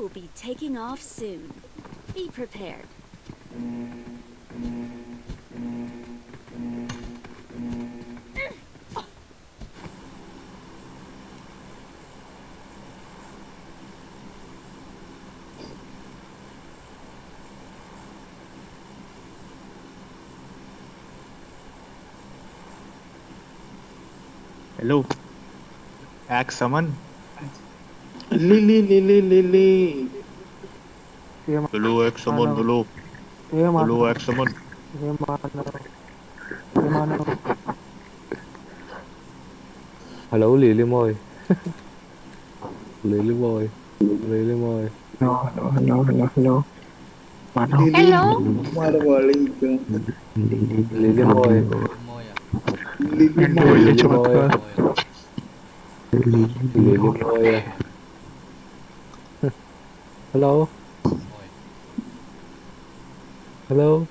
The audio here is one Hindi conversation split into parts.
Will be taking off soon. Be prepared. Hello. Ask someone. lili lili lili, Blue Exomon Blue. Blue Exomon Hello Lily Lim ơi Lily Lim ơi Lily Lim hello, Hello hello hello hello. Hello, hello, Hello Lily Lim ơi Lily Lim ơi Lily Lim ơi Lily Lim ơi Hello Hello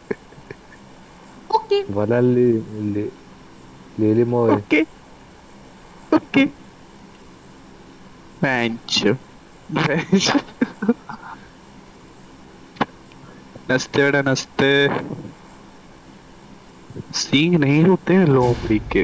Okay. Voilà Lily Lily Lily Boy Oke. Oke. Bench. Bench. नस्ते बेटा नस्ते सींग नहीं होते हैं लोमड़ी के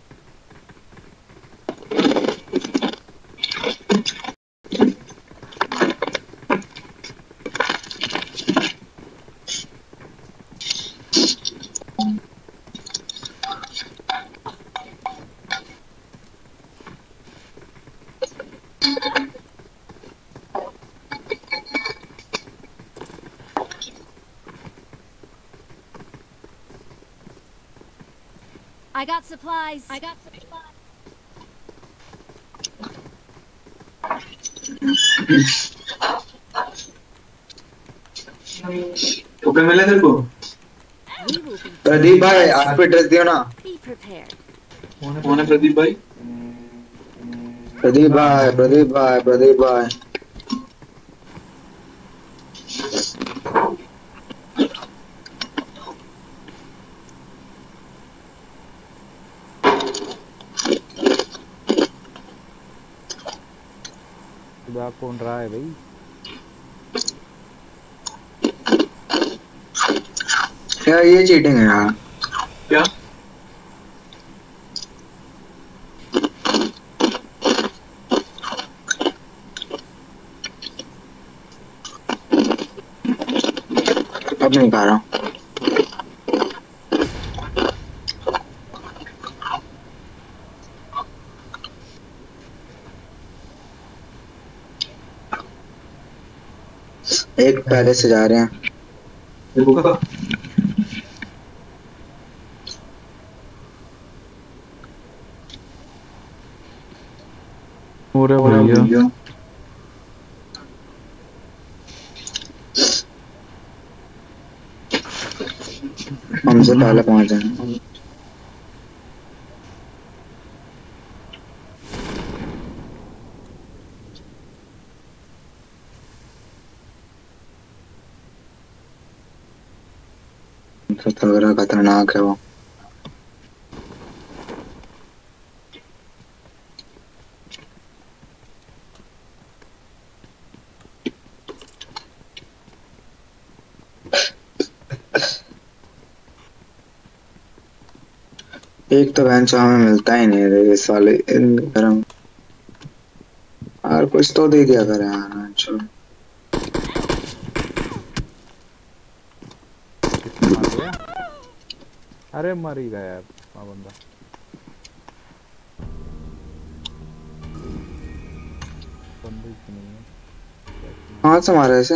I got supplies. I got supplies. Okay मिला तेरे को प्रदीप भाई आप पे ड्रेस दियो ना. कौन है प्रदीप भाई प्रदीप भाई प्रदीप भाई प्रदीप भाई बैग कौन रहा है भाई? यार ये चीटिंग है यार? क्या? अब नहीं खा रहा एक पहले से जा रहे हैं। भैया। हमसे पहले पहुँच जाए। तो खतरनाक है वो। एक तो बहन हमें मिलता ही नहीं इस वाले इन गरम और कुछ तो दे दिया करे यार बहन चो। मार गया अरे मर ही गया हाँ बंदा। कहाँ से मारा ऐसे?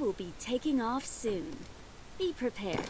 will be taking off soon. Be prepared.